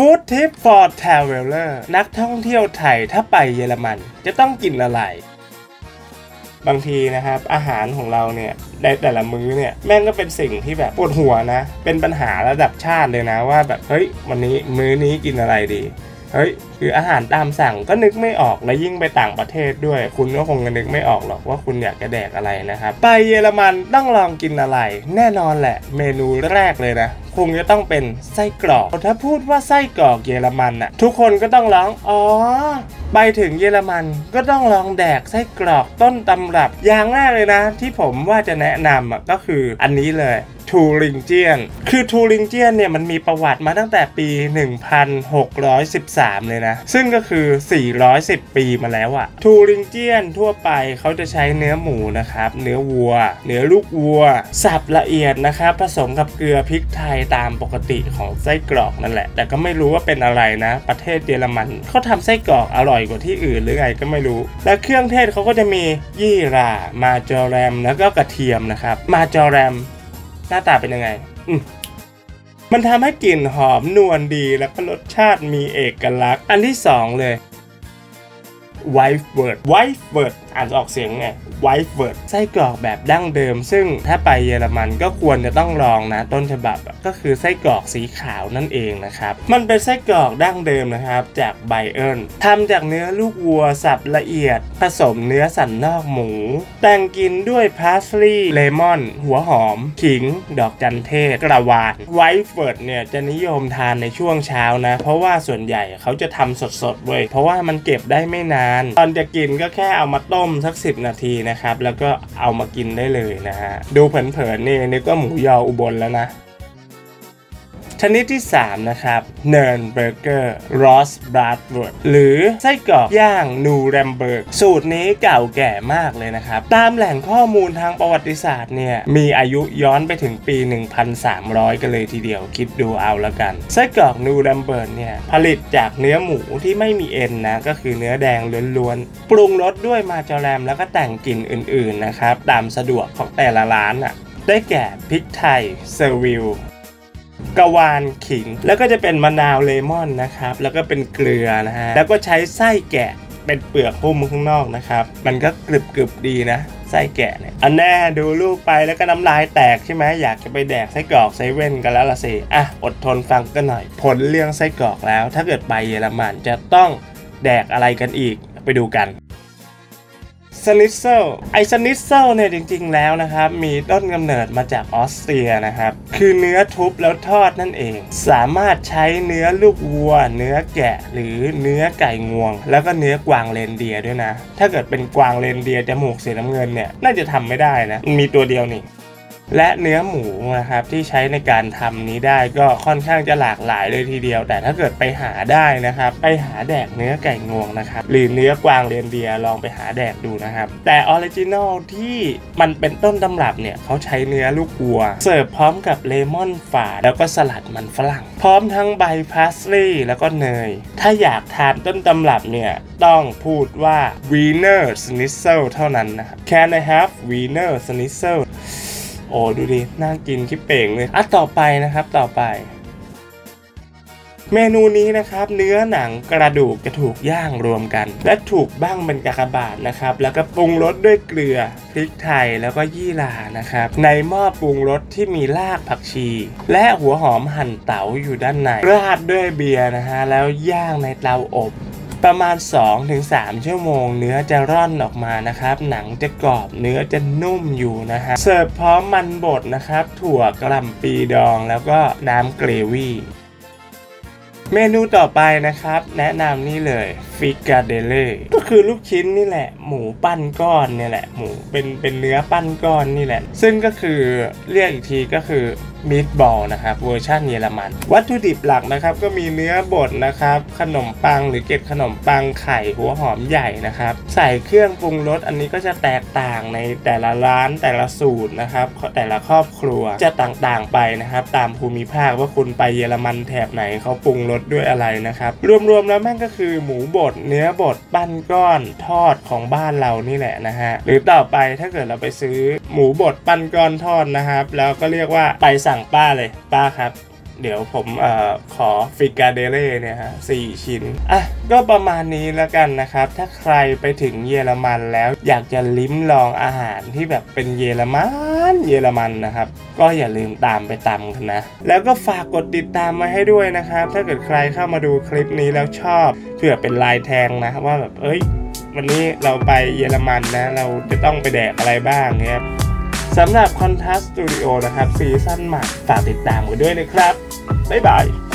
Food Tip for Traveler นักท่องเที่ยวไทยถ้าไปเยอรมัน จะต้องกินอะไร บางทีนะครับ อาหารของเราเนี่ยในแต่ละมื้อเนี่ยแม่งก็เป็นสิ่งที่แบบปวดหัวนะ เป็นปัญหาระดับชาติเลยนะว่าแบบเฮ้ยวันนี้มื้อนี้กินอะไรดีเฮ้ยคืออาหารตามสั่งก็นึกไม่ออกและยิ่งไปต่างประเทศด้วย คุณก็คงจะนึกไม่ออกหรอกว่าคุณอยากจะแดกอะไรนะครับ ไปเยอรมันต้องลองกินอะไร แน่นอนแหละ เมนูแรกเลยนะ คงจะต้องเป็นไส้กรอก ถ้าพูดว่าไส้กรอกเยอรมันน่ะทุกคนก็ต้องร้องอ๋อไปถึงเยอรมันก็ต้องลองแดกไส้กรอกต้นตำรับ อย่างแรกเลยนะ ที่ผมว่าจะแนะนำอะก็คืออันนี้เลยทูริงเจียน คือทูริงเจียนเนี่ยมันมีประวัติมาตั้งแต่ปี 1613 เลยนะ ซึ่งก็คือ 410 ปีมาแล้วอะทูริงเจียนทั่วไปเขาจะใช้เนื้อหมูนะครับ เนื้อวัว เนื้อลูกวัว สับละเอียดนะครับ ผสมกับเกลือพริกไทยตามปกติของไส้กรอกนั่นแหละ แต่ก็ไม่รู้ว่าเป็นอะไรนะ ประเทศเยอรมันเขาทำไส้กรอกอร่อยกว่าที่อื่นหรือไงก็ไม่รู้ และเครื่องเทศเขาก็จะมียี่รามาจอแรมแล้วก็กระเทียมนะครับ มาจอแรม หน้าตาเป็นยังไง อืมันทำให้กลิ่นหอมนวลดีแล้วก็รสชาติมีเอกลักษณ์ อันที่ 2 เลย สองเลย Weißwurst Weißwurst อ่านออกเสียงไง Weißwurst ไส้กรอกแบบดั้งเดิม ซึ่งถ้าไปเยอรมันก็ควรจะต้องลองนะ ต้นฉบับก็คือไส้กรอกสีขาวนั่นเองนะครับ มันเป็นไส้กรอกดั้งเดิมนะครับ จาก Bayern ทำจากเนื้อลูกวัวสับละเอียด ผสมเนื้อสันนอกหมู แต่งกลิ่นด้วยพาสลีย์เลมอน หัวหอม ขิง ดอกจันเทศ กระวานไวท์เฟิร์ดเนี่ยจะนิยมทานในช่วงเช้านะ เพราะว่าส่วนใหญ่เขาจะทำสดๆเว้ยเพราะว่ามันเก็บได้ไม่นานตอนจะกินก็แค่เอามาต้มสัก 10 นาทีนะครับ แล้วก็เอามากินได้เลยนะฮะ ดูเผินๆนี่นึกว่าหมูยออุบลแล้วนะ ชนิดที่ 3 นะครับ Nürnberger Rostbratwurst หรือไส้กรอกย่างนูเรมเบิร์ก สูตรนี้เก่าแก่มากเลยนะครับ ตามแหล่งข้อมูลทางประวัติศาสตร์เนี่ย มีอายุย้อนไปถึงปี 1,300 กันเลยทีเดียวคิดดูเอาละกัน ไส้กรอกนูเรมเบิร์กเนี่ย ผลิตจากเนื้อหมูที่ไม่มีเอ็นนะ ก็คือเนื้อแดงล้วนๆ ปรุงรสด้วยมาจาแรมแล้วก็แต่งกลิ่นอื่นๆนะครับตามสะดวกของแต่ละร้านอะได้แก่พริกไทยเซอร์วิล กวานขิง แล้วก็จะเป็นมะนาวเลมอนนะครับ แล้วก็เป็นเกลือนะฮะ แล้วก็ใช้ไส้แกะเป็นเปลือกหุ้มข้างนอกนะครับ มันก็กรึบกรึบดีนะไส้แกะเนี่ย อันแน่ดูรูปไปแล้วก็น้ำลายแตกใช่ไหมอยากจะไปแดกไส้กรอกไซเว่นกันแล้วละสิ อะอดทนฟังกันหน่อย ผลเรื่องไส้กรอกแล้ว ถ้าเกิดไปเยอรมันจะต้องแดกอะไรกันอีกไปดูกัน Schnitzel ไอ Schnitzel เนี่ยจริง ๆ แล้วนะครับ มีต้นกำเนิดมาจากออสเตรียนะครับ คือเนื้อทุบแล้วทอดนั่นเอง สามารถใช้เนื้อลูกวัว เนื้อแกะ หรือเนื้อไก่งวง แล้วก็เนื้อกวางเรนเดียร์ด้วยนะ ถ้าเกิดเป็นกวางเรนเดียร์จมูกสีน้ำเงินเนี่ยน่าจะทำไม่ได้นะ มีตัวเดียวนี่ และเนื้อหมูนะครับที่ใช้ในการทำนี้ได้ก็ค่อนข้างจะหลากหลายเลยทีเดียว แต่ถ้าเกิดไปหาได้นะครับ ไปหาแดกเนื้อไก่งวงนะครับหรือเนื้อกวางเรนเดียร์ลองไปหาแดกดูนะครับ แต่ original ที่มันเป็นต้นตำรับเนี่ยเขาใช้เนื้อลูกวัว เสิร์ฟพร้อมกับเลมอนฝาดแล้วก็สลัดมันฝรั่ง พร้อมทั้งใบพาสลีย์แล้วก็เนย ถ้าอยากทานต้นตำรับเนี่ยต้องพูดว่า Wiener Schnitzel เท่านั้นนะครับ Can I have Wiener Schnitzel โอ้ดูดิน่ากินคิดเป่งเลยอะต่อไปนะครับต่อไป เมนูนี้นะครับ เนื้อหนังกระดูกจะถูกย่างรวมกัน และถูกบ้างเป็นกากบาทนะครับ แล้วก็ปรุงรสด้วยเกลือพริกไทยแล้วก็ยี่หร่านะครับ ในหม้อปรุงรสที่มีรากผักชี และหัวหอมหั่นเต๋าอยู่ด้านในราดด้วยเบียร์นะฮะแล้วย่างในเตาอบ ประมาณ 2-3 ชั่วโมง เนื้อจะร่อนออกมานะครับ หนังจะกรอบเนื้อจะนุ่มอยู่นะฮะเสิร์ฟพร้อมมันบดนะครับ ถั่วกระหล่ำปีดองแล้วก็น้ำเกรวี่เมนูต่อไปนะครับ แนะนำนี่เลยFrikadelle ก็คือลูกชิ้นนี่แหละ หมูปั้นก้อนนี่แหละ หมูเป็นเป็นเนื้อปั้นก้อนนี่แหละ ซึ่งก็คือเรียกอีกทีก็คือ meatball นะครับเวอร์ชันเยอรมัน วัตถุดิบหลักนะครับก็มีเนื้อบดนะครับขนมปังหรือเกล็ดขนมปังไข่หัวหอมใหญ่นะครับใส่เครื่องปรุงรสอันนี้ก็จะแตกต่างในแต่ละร้านแต่ละสูตรนะครับแต่ละครอบครัวจะต่างๆไปนะครับตามภูมิภาคว่าคุณไปเยอรมันแถบไหนเขาปรุงรสด้วยอะไรนะครับรวมๆแล้วแม่งก็คือหมูบดเนื้อบดปั้นก้อนทอดของบ้านเรานี่แหละนะฮะหรือต่อไปถ้าเกิดเราไปซื้อหมูบดปั้นก้อนทอดนะครับแล้วก็เรียกว่าไปสั่งป้าเลยป้าครับ เดี๋ยวผมเอ่อขอฟิกาเดเล่เนี่ยฮะสี่ชิ้น อะ ก็ประมาณนี้แล้วกันนะครับ ถ้าใครไปถึงเยอรมันแล้วอยากจะลิ้มลองอาหารที่แบบเป็นเยอรมันเยอรมันนะครับ ก็อย่าลืมตามไปตามกันนะ แล้วก็ฝากกดติดตามมาให้ด้วยนะครับ ถ้าเกิดใครเข้ามาดูคลิปนี้แล้วชอบเผื่อเป็นลายแทงนะว่าแบบเอ้ย วันนี้เราไปเยอรมันนะ เราจะต้องไปแดกอะไรบ้างเงี้ย สำหรับ Contest Studio นะครับซีซั่นใหม่ฝากติดตามกันด้วยนะครับ บ๊ายบาย